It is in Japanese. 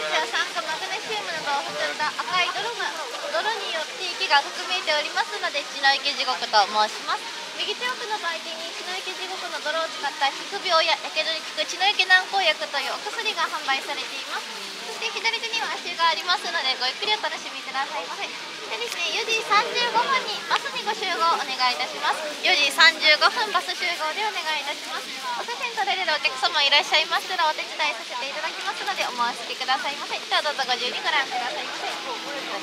は酸化マグネシウムなどを含んだ赤い泥が泥によって池が深く見えておりますので血の池地獄と申します。右手奥の売店に血の池地獄の泥を使った皮膚病ややけどに効く血の池軟膏薬というお薬が販売されています。そして左手には足がありますのでごゆっくりお楽しみください。ませでですね4時30お願いいたします。4時35分バス集合でお願いいたします。お写真撮れるお客様いらっしゃいましたらお手伝いさせていただきますのでお申し付けくださいませ。ではどうぞご自由にご覧くださいませ。